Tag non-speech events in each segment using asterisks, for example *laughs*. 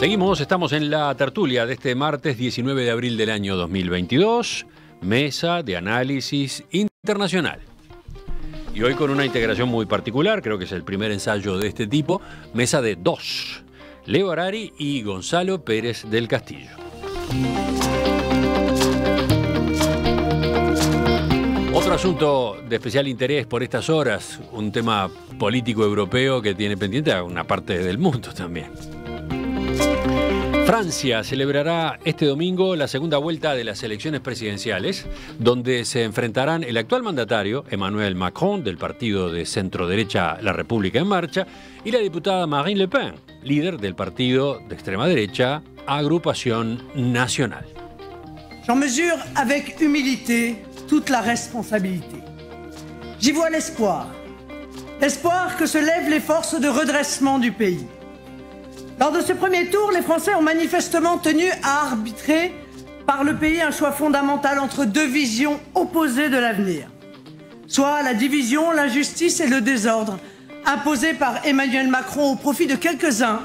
Seguimos, estamos en la tertulia de este martes 19 de abril del año 2022, mesa de análisis internacional. Y hoy con una integración muy particular, creo que es el primer ensayo de este tipo, mesa de dos, Leo Arari y Gonzalo Pérez del Castillo. Otro asunto de especial interés por estas horas, un tema político europeo que tiene pendiente a una parte del mundo también. Francia celebrará este domingo la segunda vuelta de las elecciones presidenciales, donde se enfrentarán el actual mandatario, Emmanuel Macron, del partido de centro-derecha La República en Marcha, y la diputada Marine Le Pen, líder del partido de extrema derecha Agrupación Nacional. J'en mesure avec humilité toute la responsabilité. J'y vois l'espoir. L'espoir que se lèvent les forces de redressement du pays. Lors de ce premier tour, les Français ont manifestement tenu à arbitrer par le pays un choix fondamental entre deux visions opposées de l'avenir. Soit la division, l'injustice et le désordre imposés par Emmanuel Macron au profit de quelques-uns,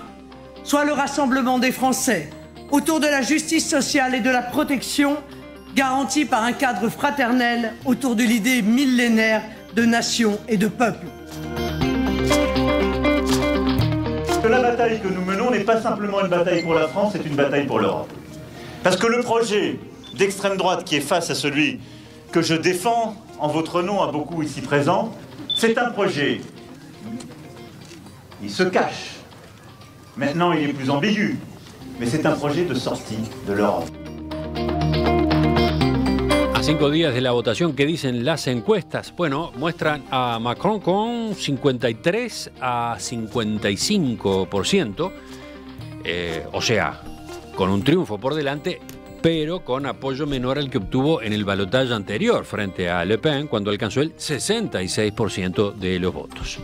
soit le rassemblement des Français autour de la justice sociale et de la protection garantie par un cadre fraternel autour de l'idée millénaire de nation et de peuple. La bataille que nous menons n'est pas simplement une bataille pour la France, c'est une bataille pour l'Europe. Parce que le projet d'extrême droite qui est face à celui que je défends en votre nom à beaucoup ici présents, c'est un projet. Il se cache. Maintenant, il est plus ambigu. Mais c'est un projet de sortie de l'Europe. Cinco días de la votación, ¿qué dicen las encuestas? Bueno, muestran a Macron con 53 a 55%, eh, o sea, con un triunfo por delante, pero con apoyo menor al que obtuvo en el balotaje anterior frente a Le Pen, cuando alcanzó el 66% de los votos.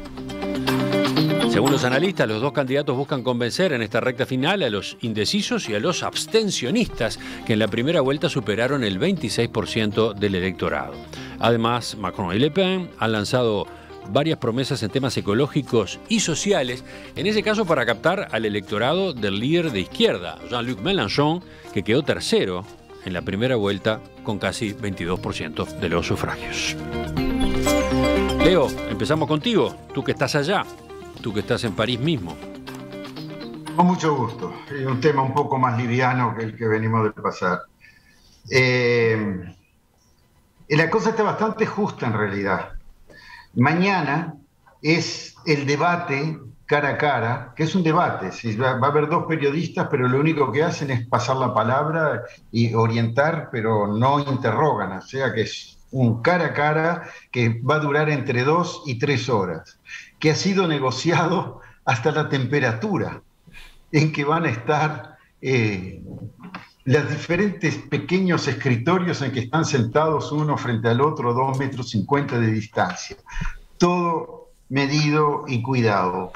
Según los analistas, los dos candidatos buscan convencer en esta recta final a los indecisos y a los abstencionistas, que en la primera vuelta superaron el 26% del electorado. Además, Macron y Le Pen han lanzado varias promesas en temas ecológicos y sociales, en ese caso para captar al electorado del líder de izquierda, Jean-Luc Mélenchon, que quedó tercero en la primera vuelta con casi 22% de los sufragios. Leo, empezamos contigo, tú que estás allá tú que estás en París mismo. Con mucho gusto. Un tema un poco más liviano que el que venimos de pasar. Eh, la cosa está bastante justa en realidad. Mañana es el debate cara a cara, que es un debate. Va, va a haber dos periodistas, pero lo único que hacen es pasar la palabra y orientar, pero no interrogan. O sea que es un cara a cara que va a durar entre dos y tres horas que ha sido negociado hasta la temperatura en que van a estar eh, los diferentes pequeños escritorios en que están sentados uno frente al otro, dos metros cincuenta de distancia. Todo medido y cuidado.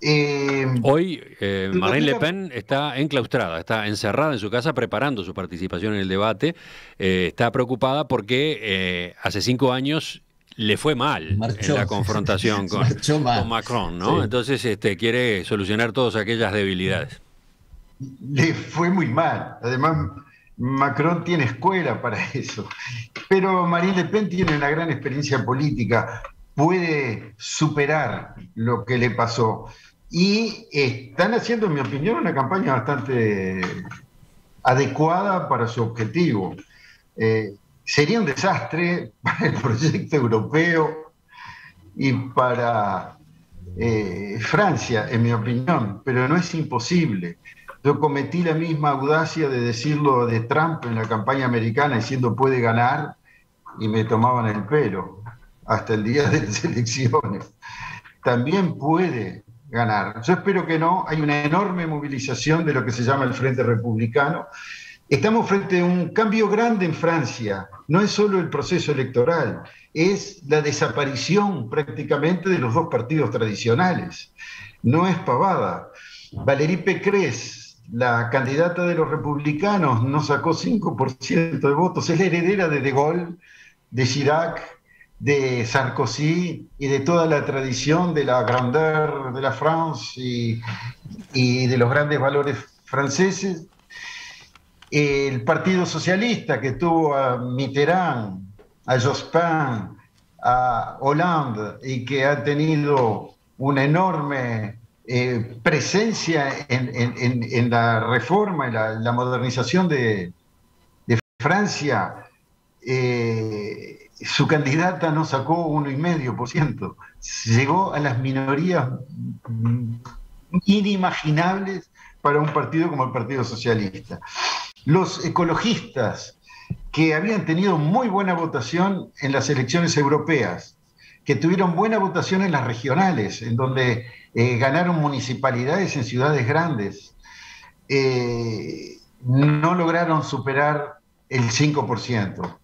Eh, Hoy eh, Marine Le Pen está enclaustrada, está encerrada en su casa preparando su participación en el debate. está preocupada porque hace cinco años le fue mal en la confrontación *laughs* con, Macron, ¿no? Entonces este, quiere solucionar todas aquellas debilidades. Le fue muy mal. Además, Macron tiene escuela para *laughs* eso. Pero Marine Le Pen tiene una gran experiencia política, puede superar lo que le pasó. Y están haciendo, en mi opinión, una campaña bastante adecuada para su objetivo. Eh, sería un desastre *laughs* para el proyecto europeo y para eh, Francia, en mi opinión, pero no es imposible. Yo cometí la misma audacia de decirlo de Trump en la campaña americana diciendo puede ganar y me tomaban el pelo hasta el día de las *laughs* elecciones. También puede ganar. Yo espero que no. Hay una enorme movilización de lo que se llama el Frente Republicano Estamos frente a un cambio grande en Francia. No es solo el proceso electoral, es la desaparición prácticamente de los dos partidos tradicionales. No es pavada. Valérie Pécresse, la candidata de los republicanos, no sacó 5% de votos. Es la heredera de De Gaulle, de Chirac, de Sarkozy y de toda la tradición de la grandeur de la France y, de los grandes valores franceses. El Partido Socialista que tuvo a Mitterrand, a Jospin, a Hollande y que ha tenido una enorme eh, presencia en, la reforma y la, modernización de, Francia, eh, su candidata no sacó 1,5%, llegó a las minorías inimaginables para un partido como el Partido Socialista. Los ecologistas, que habían tenido muy buena votación en las elecciones europeas, que tuvieron buena votación en las regionales, en donde eh, ganaron municipalidades en ciudades grandes, eh, no lograron superar el 5%.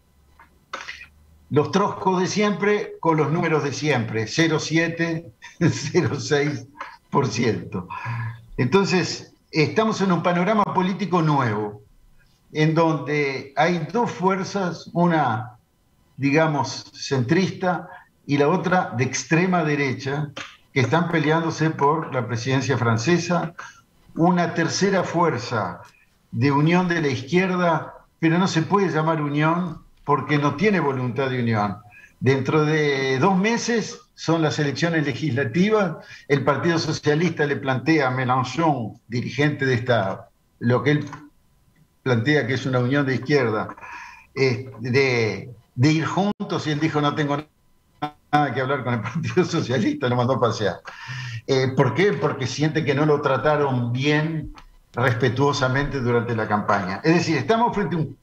Los troscos de siempre con los números de siempre, 0,7, 0,6%. *laughs* Entonces, estamos en un panorama político nuevo, en donde hay dos fuerzas, una, digamos, centrista y la otra de extrema derecha, que están peleándose por la presidencia francesa, una tercera fuerza de unión de la izquierda, pero no se puede llamar unión porque no tiene voluntad de unión. Dentro de dos meses son las elecciones legislativas, el Partido Socialista le plantea a Mélenchon, dirigente de esta, lo que él plantea que es una unión de izquierda, eh, de, ir juntos y él dijo no tengo nada que hablar con el Partido *laughs* Socialista, lo mandó a pasear. Eh, ¿Por qué? Porque siente que no lo trataron bien, respetuosamente durante la campaña. Es decir, estamos frente a un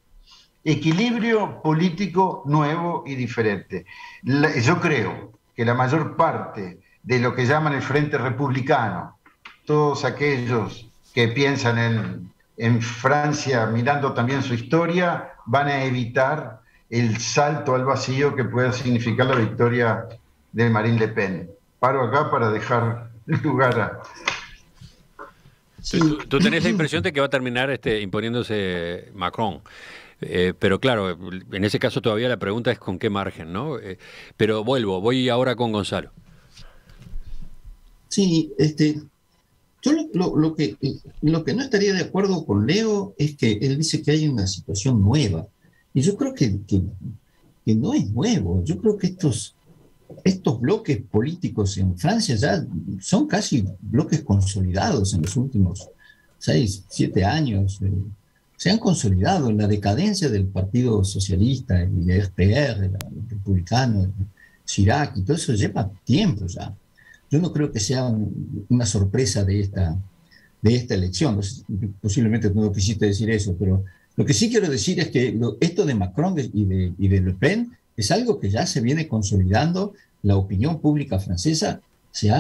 equilibrio político nuevo y diferente. yo creo que la mayor parte de lo que llaman el Frente Republicano, todos aquellos que piensan en, Francia mirando también su historia, van a evitar el salto al vacío que pueda significar la victoria de Marine Le Pen. Paro acá para dejar *laughs* lugar a, ¿Tú, tenés la impresión de que va a terminar este, imponiéndose Macron. Eh, pero claro, en ese caso todavía la pregunta es con qué margen, ¿no? Eh, pero vuelvo, voy ahora con Gonzalo. Sí, este, yo lo, que, lo que no estaría de acuerdo con Leo es que él dice que hay una situación nueva. Y yo creo que, que, que no es nuevo. Yo creo que estos, estos bloques políticos en Francia ya son casi bloques consolidados en los últimos seis, siete años. Eh, se han consolidado en la decadencia del Partido Socialista de FPR, el republicano, Chirac, y todo eso lleva tiempo ya. Yo no creo que sea una sorpresa de esta, de esta elección. Posiblemente no quisiste decir eso, pero lo que sí quiero decir es que esto de Macron y de, y de Le Pen es algo que ya se viene consolidando. La opinión pública francesa se,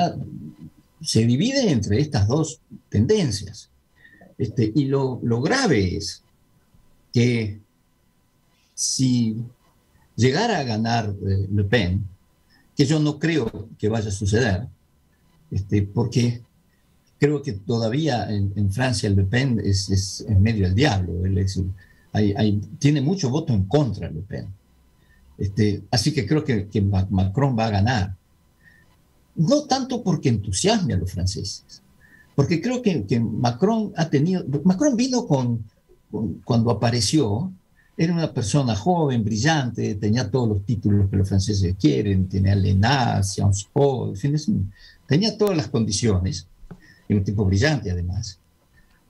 se divide entre estas dos tendencias. Este, y lo, lo grave es que si llegara a ganar eh, Le Pen, que yo no creo que vaya a suceder, este, porque creo que todavía en, Francia Le Pen es, es, en medio del diablo, él es, hay, tiene mucho voto en contra Le Pen. Este, así que creo que, Macron va a ganar. No tanto porque entusiasme a los franceses, porque creo que, Macron ha tenido, Macron vino con, cuando apareció, era una persona joven, brillante, tenía todos los títulos que los franceses quieren, tenía l'ENA, Sciences Po, tenía todas las condiciones, y un tipo brillante además.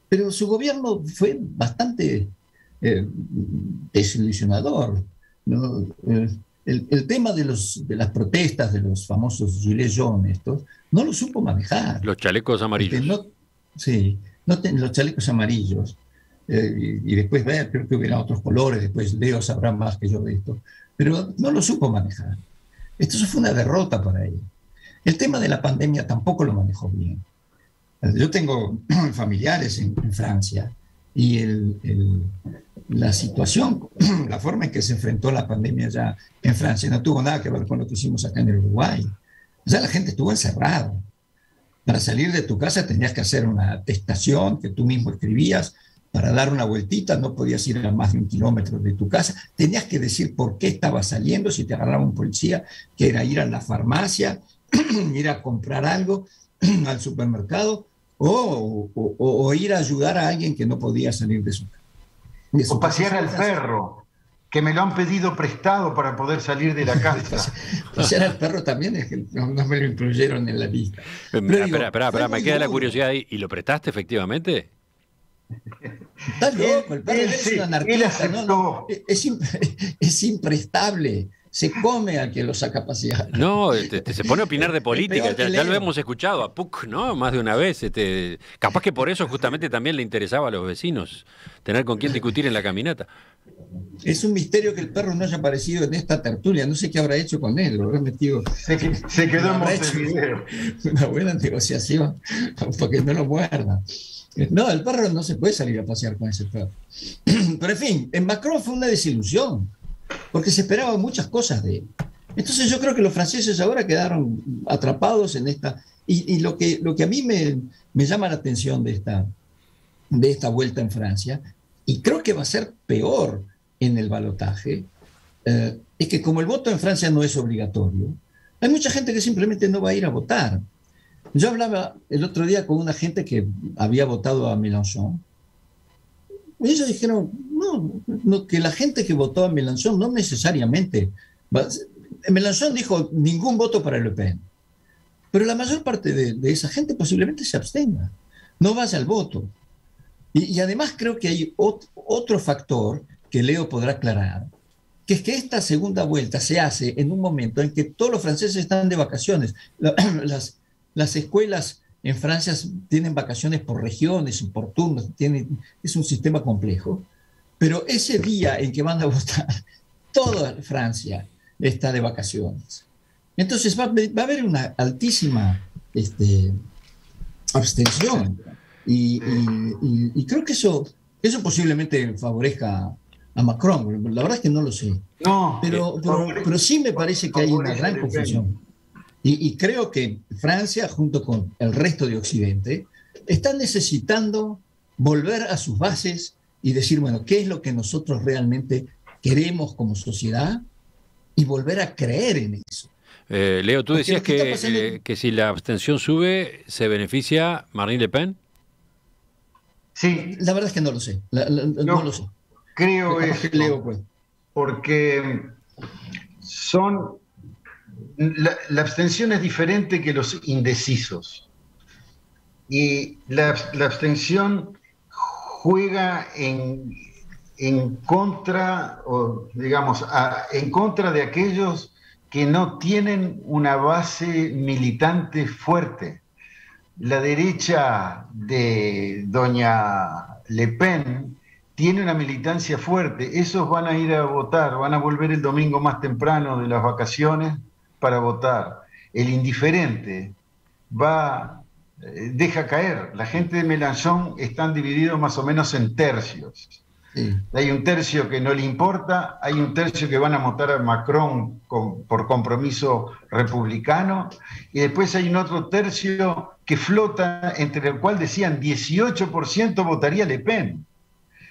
Pero su gobierno fue bastante eh, desilusionador. Eh, el, tema de, los, de las protestas de los famosos gilets jaunes, estos, no lo supo manejar. Los chalecos amarillos. sí, no los chalecos amarillos. Eh, y, después ver, creo que hubiera otros colores, después Leo sabrá más que yo de esto. Pero no lo supo manejar. Esto fue una derrota para él. El tema de la pandemia tampoco lo manejó bien. Yo tengo *clears throat* familiares en, en Francia y el, la situación, *clears throat* la forma en que se enfrentó la pandemia ya en Francia no tuvo nada que ver con lo que hicimos acá en el Uruguay. O sea, la gente estuvo encerrada. Para salir de tu casa tenías que hacer una atestación que tú mismo escribías para dar una vueltita, no podías ir a más de un kilómetro de tu casa, tenías que decir por qué estabas saliendo, si te agarraba un policía, que era ir a la farmacia, *clears throat* ir a comprar algo *clears throat* al supermercado o, ir a ayudar a alguien que no podía salir de su casa. O pasear al perro, que me lo han pedido prestado para poder salir de la *laughs* casa. pasear al perro también es que no, me lo incluyeron en la lista. espera, espera, me queda la curiosidad ahí. ¿Y lo prestaste efectivamente? Está bien, el perro es un anarquista, ¿no? Es, *laughs* es imprestable se come al que lo saca a pasear. No, este, se pone a opinar de política, ya, lo hemos escuchado a Puck, ¿no? Más de una vez. Este, capaz que por eso justamente también le interesaba a los vecinos tener con quién discutir en la caminata. Es un misterio que el perro no haya aparecido en esta tertulia. No sé qué habrá hecho con él. Lo habrá metido. Se, quedó en Una buena negociación porque no lo muerda. No, el perro no se puede salir a pasear con ese perro. *clears throat* Pero en fin, en Macron fue una desilusión porque se esperaban muchas cosas de él. Entonces yo creo que los franceses ahora quedaron atrapados en esta... Y, lo, que, lo que a mí me, me, llama la atención de esta, de esta vuelta en Francia, y creo que va a ser peor en el balotaje, eh, es que como el voto en Francia no es obligatorio, hay mucha gente que simplemente no va a ir a votar. Yo hablaba el otro día con una gente que había votado a Mélenchon, y ellos dijeron, no, que la gente que votó a Mélenchon no necesariamente. Mélenchon dijo ningún voto para Le Pen. Pero la mayor parte de, esa gente posiblemente se abstenga, no vaya al voto. Y, además creo que hay otro factor que Leo podrá aclarar, que es que esta segunda vuelta se hace en un momento en que todos los franceses están de vacaciones. *clears throat* las, las escuelas en Francia tienen vacaciones por regiones y por turnos, es un sistema complejo. Pero ese día en que van a votar, *laughs* toda Francia está de vacaciones. Entonces va, a haber una altísima este, abstención. Y, creo que eso, eso posiblemente favorezca a Macron. La verdad es que no lo sé. No, pero, eh, pero, sí me parece que hay una gran confusión. Y, y, creo que Francia, junto con el resto de Occidente, está necesitando volver a sus bases y decir, bueno, ¿qué es lo que nosotros realmente queremos como sociedad? Y volver a creer en eso. Eh, Leo, tú decías que, eh, que si la abstención sube, ¿se beneficia Marine Le Pen? Sí. La verdad es que no lo sé. no, lo sé. Creo eso. Leo, pues. Porque son. La, la, abstención es diferente que los indecisos. Y la, la abstención juega en, en contra, o digamos, en contra de aquellos que no tienen una base militante fuerte. La derecha de doña Le Pen tiene una militancia fuerte. Esos van a ir a votar, van a volver el domingo más temprano de las vacaciones para votar. El indiferente va deja caer. La gente de Melanchón están divididos más o menos en tercios. Hay un tercio que no le importa, hay un tercio que van a votar a Macron por compromiso republicano, y después hay un otro tercio que flota, entre el cual decían 18% votaría Le Pen,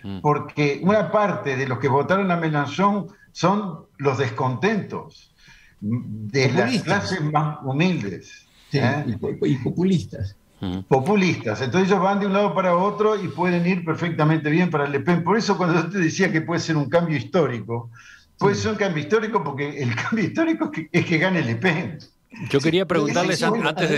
mm. porque una parte de los que votaron a Melanchón son los descontentos de las clases más humildes. ¿eh? y populistas populistas. Entonces ellos van de un lado para otro y pueden ir perfectamente bien para Le Pen. Por eso cuando yo te decía que puede ser un cambio histórico, puede ser un cambio histórico porque el *laughs* cambio histórico es que, gane Le Pen. Yo quería preguntarles antes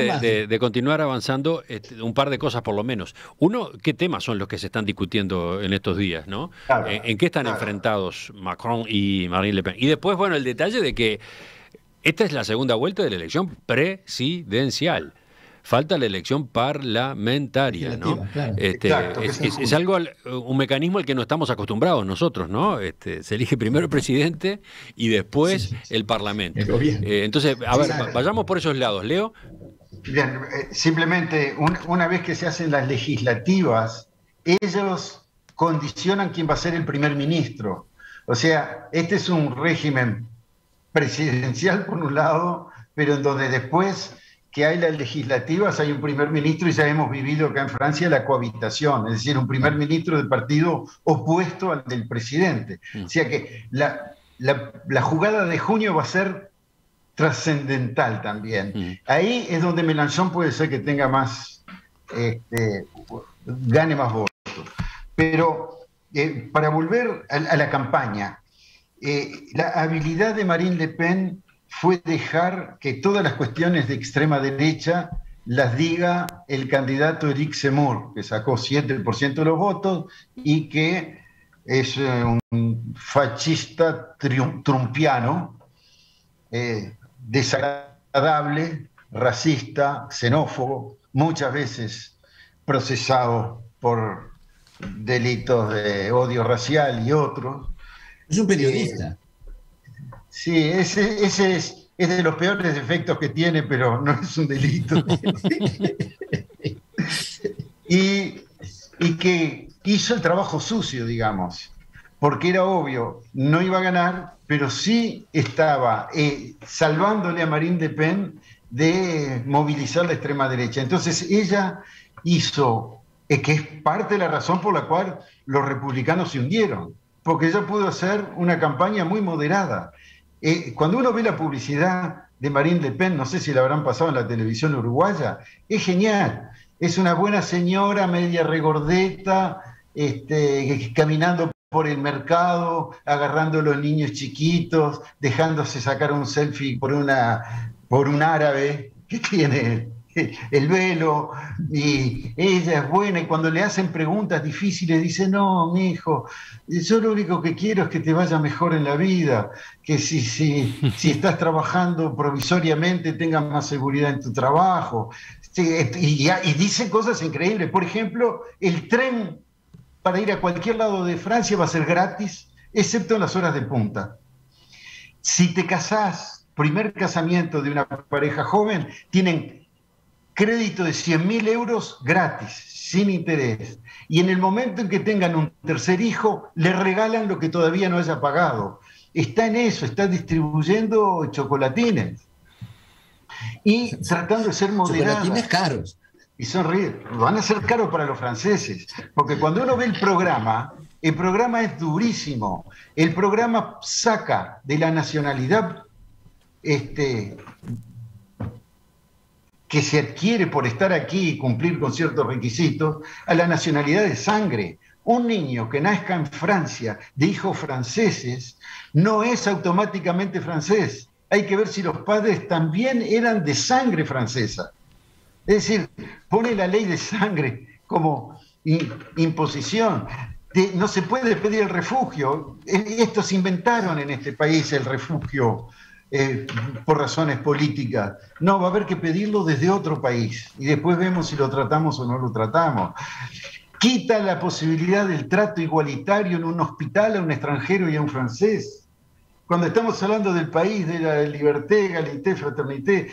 de, continuar avanzando este, un par de cosas por lo menos. Uno, ¿qué temas son los que se están discutiendo en estos días? ¿no? ¿En, qué están enfrentados Macron y Marine Le Pen? Y después, bueno, el detalle de que esta es la segunda vuelta de la elección presidencial falta la elección parlamentaria, ¿no? Este, es, algo, un mecanismo al que no estamos acostumbrados nosotros, ¿no? Este, se elige primero el presidente y después el parlamento. Eh, entonces, a ver, vayamos por esos lados, Leo. Bien, eh, simplemente una vez que se hacen las legislativas, ellos condicionan quién va a ser el primer ministro. O sea, este es un régimen presidencial por un lado, pero en donde después que hay las legislativas, hay un primer ministro y ya hemos vivido acá en Francia la cohabitación, es decir, un primer ministro del partido opuesto al del presidente. O sea que la, jugada de junio va a ser trascendental también. Ahí es donde Mélenchon puede ser que tenga más, este, gane más votos. Pero eh, para volver a, la campaña, eh, la habilidad de Marine Le Pen fue dejar que todas las cuestiones de extrema derecha las diga el candidato Eric Zemmour, que sacó 7% de los votos y que es eh, un fascista trumpiano, eh, desagradable, racista, xenófobo, muchas veces procesado por delitos de odio racial y otros. Es un periodista. Sí, ese, es, es, de los peores defectos que tiene, pero no es un delito. *laughs* y, y que hizo el trabajo sucio, digamos, porque era obvio, no iba a ganar, pero sí estaba eh, salvándole a Marine Le Pen de movilizar la extrema derecha. Entonces ella hizo, que es parte de la razón por la cual los republicanos se hundieron, porque ella pudo hacer una campaña muy moderada. Eh, cuando uno ve la publicidad de Marine Le Pen, no sé si la habrán pasado en la televisión uruguaya, es genial. Es una buena señora, media regordeta, este, caminando por el mercado, agarrando a los niños chiquitos, dejándose sacar un selfie por, una, por un árabe que tiene *laughs* el velo, y ella es buena, y cuando le hacen preguntas difíciles dice, no, mi hijo, yo lo único que quiero es que te vaya mejor en la vida, que si, si, si estás trabajando provisoriamente tengas más seguridad en tu trabajo. y, y dice cosas increíbles. Por ejemplo, el tren para ir a cualquier lado de Francia va a ser gratis, excepto en las horas de punta. Si te casás, primer casamiento de una pareja joven, tienen crédito de 100 mil euros gratis, sin interés. Y en el momento en que tengan un tercer hijo, le regalan lo que todavía no haya pagado. Está en eso, está distribuyendo chocolatines. Y tratando de ser moderada. Chocolatines caros. Y sonríe. Van a ser caros para los franceses. Porque cuando uno ve el programa, el programa es durísimo. El programa saca de la nacionalidad este, que se adquiere por estar aquí y cumplir con ciertos requisitos a la nacionalidad de sangre. Un niño que nazca en Francia de hijos franceses no es automáticamente francés. Hay que ver si los padres también eran de sangre francesa. Es decir, pone la ley de sangre como imposición. no se puede pedir el refugio. Estos inventaron en este país el refugio eh, por razones políticas. No, va a haber que pedirlo desde otro país y después vemos si lo tratamos o no lo tratamos. Quita la posibilidad del trato igualitario en un hospital a un extranjero y a un francés. Cuando estamos hablando del país de la libertad, egalité, fraternité,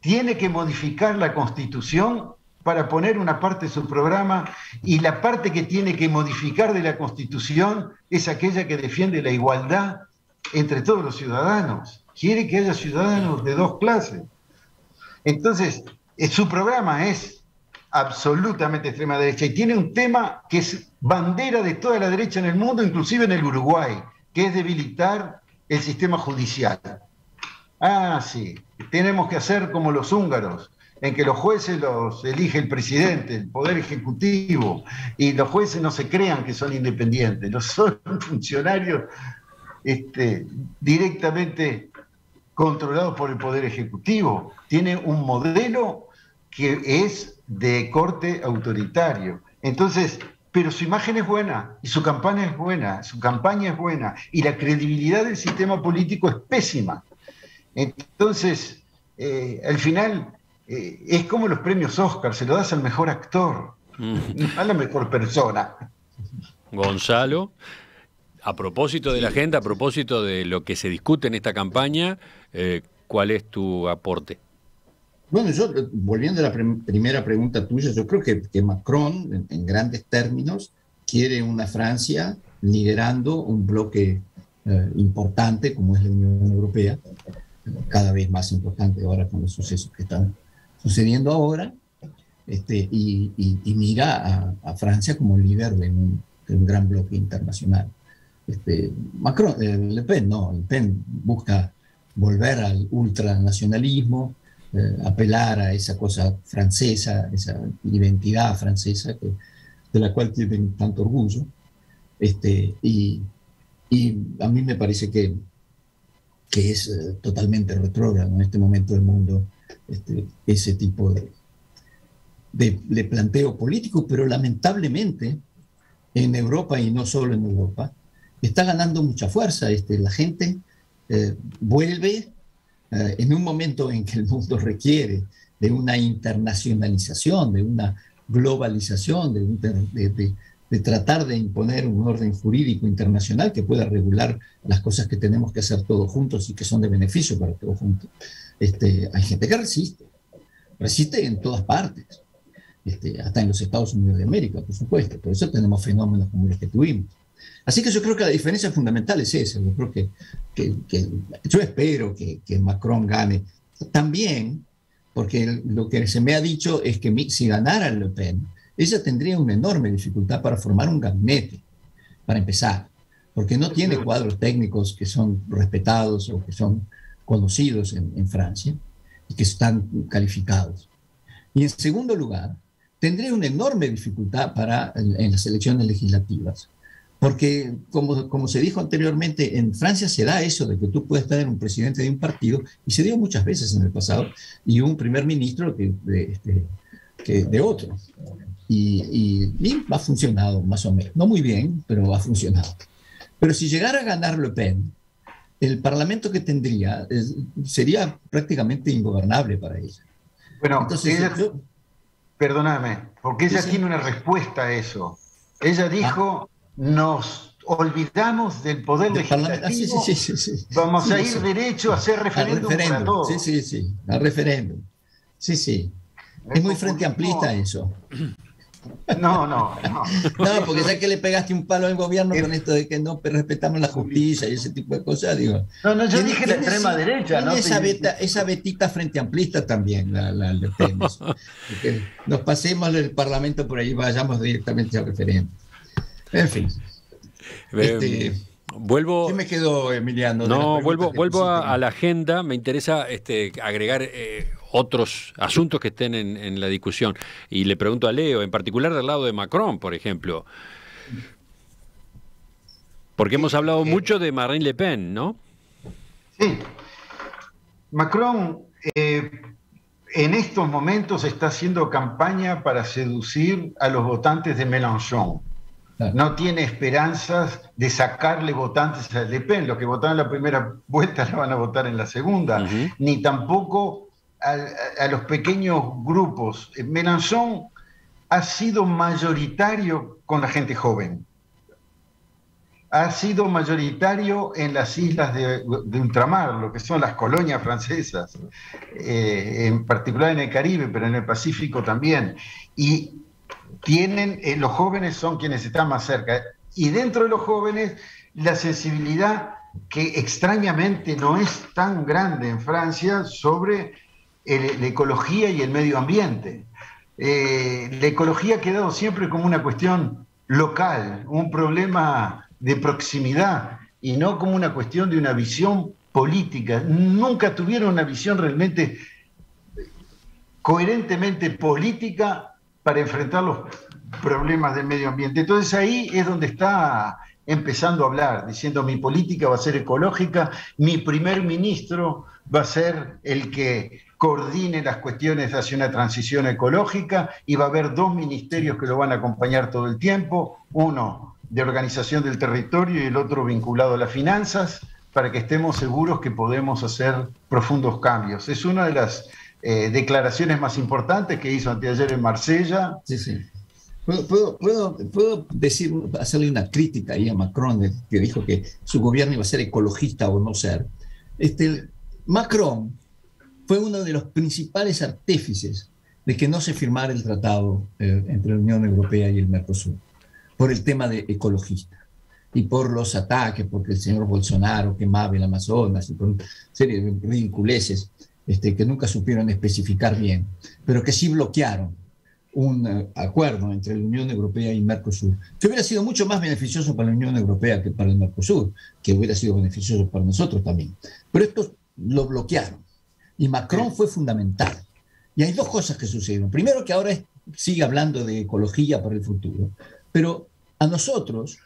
tiene que modificar la constitución para poner una parte de su programa y la parte que tiene que modificar de la constitución es aquella que defiende la igualdad entre todos los ciudadanos quiere que haya ciudadanos de dos clases. Entonces, eh, su programa es absolutamente extrema derecha y tiene un tema que es bandera de toda la derecha en el mundo, inclusive en el Uruguay, que es debilitar el sistema judicial. Ah, sí, tenemos que hacer como los húngaros, en que los jueces los elige el presidente, el poder ejecutivo, y los jueces no se crean que son independientes, no son *laughs* funcionarios este, directamente controlado por el Poder Ejecutivo. Tiene un modelo que es de corte autoritario. Entonces, pero su imagen es buena y su campaña es buena, su campaña es buena y la credibilidad del sistema político es pésima. Entonces, eh, al final eh, es como los premios Oscar, se lo das al mejor actor, mm. a la mejor persona. Gonzalo, a propósito de la agenda, a propósito de lo que se discute en esta campaña, eh, ¿cuál es tu aporte? Bueno, yo, volviendo a la primera pregunta tuya, yo creo que, Macron, en, grandes términos, quiere una Francia liderando un bloque eh, importante como es la Unión Europea, cada vez más importante ahora con los sucesos que están sucediendo ahora, este, y, mira a, Francia como líder de un, gran bloque internacional. Este, Macron, eh, Le Pen no, Le Pen busca volver al ultranacionalismo, eh, apelar a esa cosa francesa, esa identidad francesa de la cual tienen tanto orgullo. Este, y, a mí me parece que, que es eh, totalmente retrógrado en este momento del mundo este, ese tipo de, de, planteo político, pero lamentablemente en Europa y no solo en Europa, está ganando mucha fuerza. Este, la gente eh, vuelve eh, en un momento en que el mundo requiere de una internacionalización, de una globalización, de, de, tratar de imponer un orden jurídico internacional que pueda regular las cosas que tenemos que hacer todos juntos y que son de beneficio para todos juntos. Este, hay gente que resiste, resiste en todas partes. Este, hasta en los Estados Unidos de América, por supuesto. Por eso tenemos fenómenos como los que tuvimos. Así que yo creo que la diferencia fundamental es esa. Yo creo que, que, yo espero que, que, Macron gane. También, porque lo que se me ha dicho es que si ganara Le Pen, ella tendría una enorme dificultad para formar un gabinete, para empezar, porque no tiene cuadros técnicos que son respetados o que son conocidos en, en Francia y que están calificados. Y en segundo lugar, tendría una enorme dificultad para, en, las elecciones legislativas. Porque, como, como se dijo anteriormente, en Francia se da eso de que tú puedes tener un presidente de un partido, y se dio muchas veces en el pasado, y un primer ministro de, este, que de otro. Y, y, ha funcionado más o menos. No muy bien, pero ha funcionado. Pero si llegara a ganar Le Pen, el parlamento que tendría sería prácticamente ingobernable para ella. Bueno, Entonces, Perdóname, porque ella tiene una respuesta a eso. Ella dijo, nos olvidamos del poder legislativo, vamos a ir derecho a hacer referéndum, para todos. Sí, sí, sí, a referéndum. Sí, sí. Es, muy frente amplista eso. No, no, no. *laughs* No, porque ya que le pegaste un palo al gobierno con esto de que no respetamos la justicia y ese tipo de cosas, digo. No, no, yo dije la extrema derecha, ¿no? Esa, esa betita frente amplista también, la, la, *laughs* nos pasemos el Parlamento por ahí, vayamos directamente al referéndum. En fin. Este, vuelvo. ¿Qué me quedó, Emiliano? No, vuelvo, vuelvo a, la agenda. Me interesa este, agregar eh, otros asuntos que estén en, la discusión. Y le pregunto a Leo, en particular del lado de Macron, por ejemplo. Porque hemos hablado mucho de Marine Le Pen, ¿no? Sí. Macron eh, en estos momentos está haciendo campaña para seducir a los votantes de Mélenchon. No tiene esperanzas de sacarle votantes a Le Pen. Los que votaron en la primera vuelta la van a votar en la segunda. Ni tampoco a, los pequeños grupos. Mélenchon ha sido mayoritario con la gente joven. Ha sido mayoritario en las islas de, ultramar, lo que son las colonias francesas, eh, en particular en el Caribe, pero en el Pacífico también. Y tienen, eh, los jóvenes son quienes están más cerca. Y dentro de los jóvenes, la sensibilidad que extrañamente no es tan grande en Francia sobre la ecología y el medio ambiente. Eh, la ecología ha quedado siempre como una cuestión local, un problema de proximidad y no como una cuestión de una visión política. Nunca tuvieron una visión realmente coherentemente política para enfrentar los problemas del medio ambiente. Entonces ahí es donde está empezando a hablar, diciendo mi política va a ser ecológica, mi primer ministro va a ser el que coordine las cuestiones hacia una transición ecológica y va a haber dos ministerios que lo van a acompañar todo el tiempo, uno de organización del territorio y el otro vinculado a las finanzas, para que estemos seguros que podemos hacer profundos cambios. Es una de las eh, declaraciones más importantes que hizo anteayer en Marsella. Sí, sí. ¿Puedo, puedo, puedo, decir, hacerle una crítica ahí a Macron, que dijo que su gobierno iba a ser ecologista o no ser. Este, Macron fue uno de los principales artífices de que no se firmara el tratado eh, entre la Unión Europea y el Mercosur, por el tema de ecologista y por los ataques, porque el señor Bolsonaro quemaba el Amazonas y por una serie de ridiculeces. Este, que nunca supieron especificar bien, pero que sí bloquearon un eh, acuerdo entre la Unión Europea y Mercosur, que hubiera sido mucho más beneficioso para la Unión Europea que para el Mercosur, que hubiera sido beneficioso para nosotros también. Pero estos lo bloquearon y Macron fue fundamental. Y hay dos cosas que sucedieron. Primero que ahora sigue hablando de ecología para el futuro, pero a nosotros,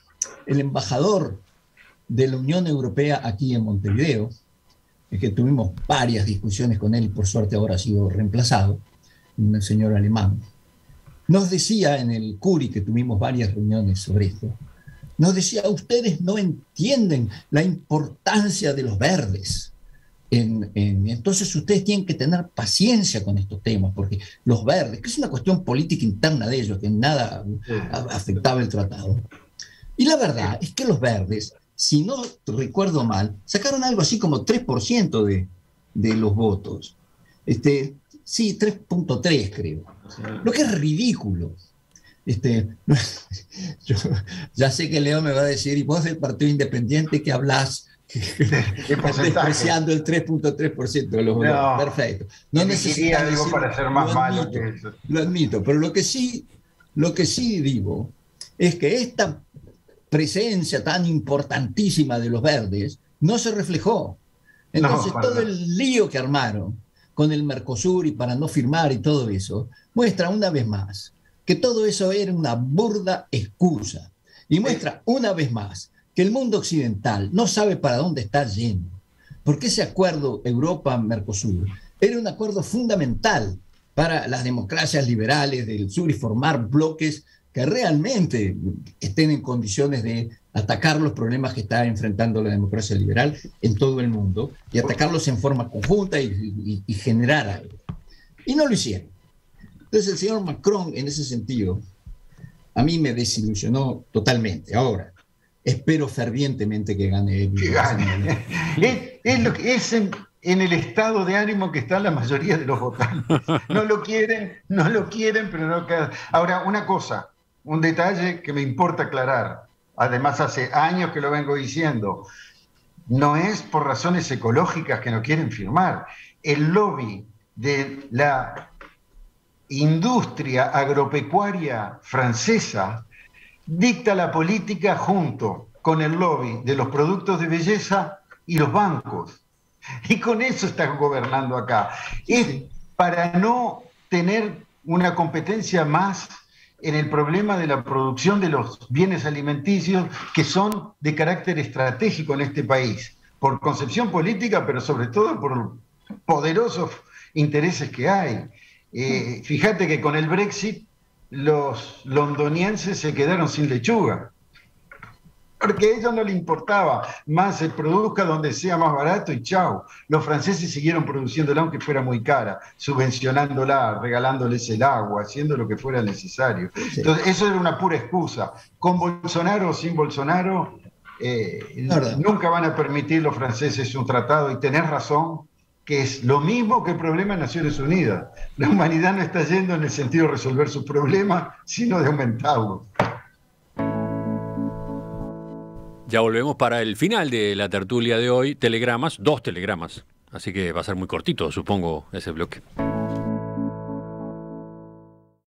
el embajador de la Unión Europea aquí en Montevideo, que tuvimos varias discusiones con él y por suerte ahora ha sido reemplazado, un señor alemán, nos decía en el Curi, que tuvimos varias reuniones sobre esto, nos decía, ustedes no entienden la importancia de los verdes. entonces ustedes tienen que tener paciencia con estos temas, porque los verdes, que es una cuestión política interna de ellos, que nada afectaba el tratado. Y la verdad es que los verdes si no recuerdo mal, sacaron algo así como 3% de, de los votos. Este, sí, 3.3 creo. Lo que es ridículo. Este, *laughs* ya sé que Leo me va a decir, y vos del Partido Independiente que hablas *laughs* despreciando el 3.3% de los votos. Perfecto. No necesitaría algo para ser más malo que eso. Lo admito, pero lo que sí, lo que sí digo es que esta presencia tan importantísima de los verdes no se reflejó. Entonces todo el lío que armaron con el Mercosur y para no firmar y todo eso, muestra una vez más que todo eso era una burda excusa. Y muestra una vez más que el mundo occidental no sabe para dónde está yendo. Porque ese acuerdo Europa-Mercosur era un acuerdo fundamental para las democracias liberales del sur y formar bloques que realmente estén en condiciones de atacar los problemas que está enfrentando la democracia liberal en todo el mundo y atacarlos en forma conjunta y, generar algo. Y no lo hicieron. Entonces el señor Macron, en ese sentido, a mí me desilusionó totalmente. Ahora, espero fervientemente que gane. Que gane. *laughs* es, lo que es en, en, el estado de ánimo que está la mayoría de los votantes. No lo quieren, no lo quieren, pero no queda. Ahora, una cosa, un detalle que me importa aclarar, además hace años que lo vengo diciendo, no es por razones ecológicas que no quieren firmar. El lobby de la industria agropecuaria francesa dicta la política junto con el lobby de los productos de belleza y los bancos. Y con eso están gobernando acá. Es para no tener una competencia más en el problema de la producción de los bienes alimenticios que son de carácter estratégico en este país, por concepción política, pero sobre todo por poderosos intereses que hay. Eh, fíjate que con el Brexit los londonienses se quedaron sin lechuga porque a ellos no le importaba, más se produzca donde sea más barato y chao. Los franceses siguieron produciéndola aunque fuera muy cara, subvencionándola, regalándoles el agua, haciendo lo que fuera necesario. Entonces, eso era una pura excusa. Con Bolsonaro o sin Bolsonaro, eh, nunca van a permitir los franceses un tratado y tener razón que es lo mismo que el problema de Naciones Unidas. La humanidad no está yendo en el sentido de resolver sus problemas, sino de aumentarlos. Ya volvemos para el final de la tertulia de hoy. Telegramas, dos telegramas. Así que va a ser muy cortito, supongo, ese bloque.